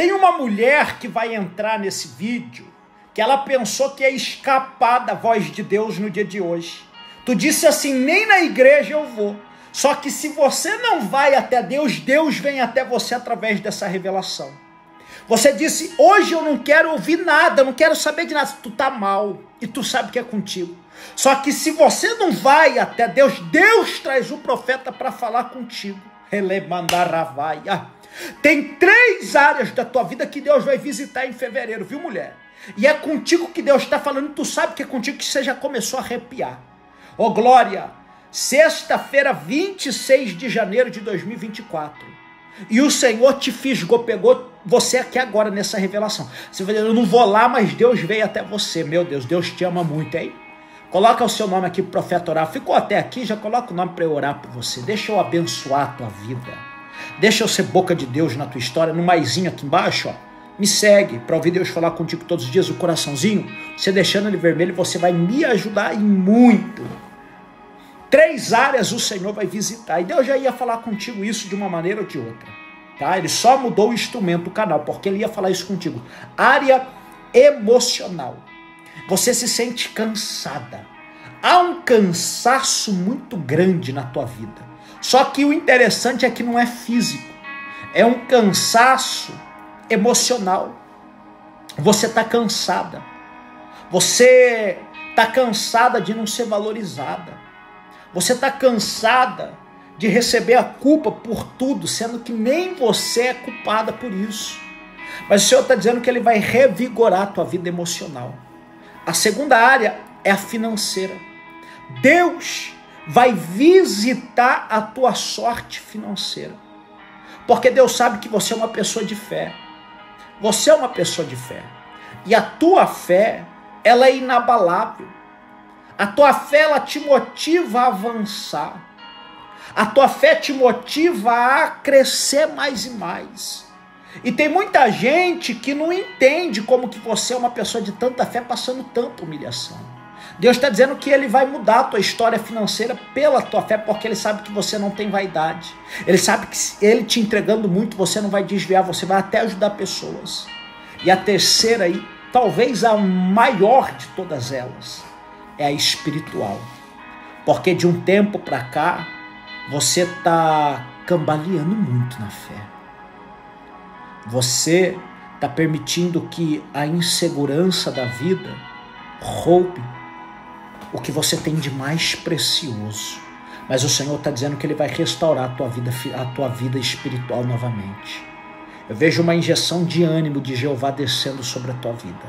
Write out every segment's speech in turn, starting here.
Tem uma mulher que vai entrar nesse vídeo que ela pensou que ia escapar da voz de Deus no dia de hoje. Tu disse assim: nem na igreja eu vou. Só que se você não vai até Deus, Deus vem até você através dessa revelação. Você disse: hoje eu não quero ouvir nada, não quero saber de nada. Tu tá mal e tu sabe que é contigo. Só que se você não vai até Deus, Deus traz o profeta para falar contigo. Elemandaravaia. Tem três áreas da tua vida que Deus vai visitar em fevereiro, viu, mulher? E é contigo que Deus está falando, tu sabe que é contigo que você já começou a arrepiar. Ô oh, glória! Sexta-feira, 26 de janeiro de 2024. E o Senhor te fisgou, pegou você aqui agora nessa revelação. Você vai dizer, eu não vou lá, mas Deus veio até você. Meu Deus, Deus te ama muito, hein? Coloca o seu nome aqui pro profeta orar. Ficou até aqui, já coloca o nome para eu orar por você. Deixa eu abençoar a tua vida. Deixa eu ser boca de Deus na tua história. No maisinho aqui embaixo, ó. Me segue para ouvir Deus falar contigo todos os dias, o coraçãozinho. Você deixando ele vermelho, você vai me ajudar e muito. Três áreas o Senhor vai visitar. E Deus já ia falar contigo isso de uma maneira ou de outra. Tá? Ele só mudou o instrumento, o canal, porque ele ia falar isso contigo. Área emocional. Você se sente cansada. Há um cansaço muito grande na tua vida. Só que o interessante é que não é físico. É um cansaço emocional. Você está cansada. Você está cansada de não ser valorizada. Você está cansada de receber a culpa por tudo, sendo que nem você é culpada por isso. Mas o Senhor está dizendo que Ele vai revigorar a tua vida emocional. A segunda área é a financeira. Deus vai visitar a tua sorte financeira. Porque Deus sabe que você é uma pessoa de fé. Você é uma pessoa de fé. E a tua fé, ela é inabalável. A tua fé, ela te motiva a avançar. A tua fé te motiva a crescer mais e mais. E tem muita gente que não entende como que você é uma pessoa de tanta fé passando tanta humilhação. Deus está dizendo que Ele vai mudar a tua história financeira pela tua fé, porque Ele sabe que você não tem vaidade. Ele sabe que Ele te entregando muito, você não vai desviar, você vai até ajudar pessoas. E a terceira aí, talvez a maior de todas elas, é a espiritual. Porque de um tempo para cá, você está cambaleando muito na fé. Você está permitindo que a insegurança da vida roube o que você tem de mais precioso. Mas o Senhor está dizendo que Ele vai restaurar a tua vida, a tua vida espiritual novamente. Eu vejo uma injeção de ânimo de Jeová descendo sobre a tua vida.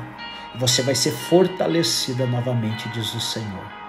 Você vai ser fortalecida novamente, diz o Senhor.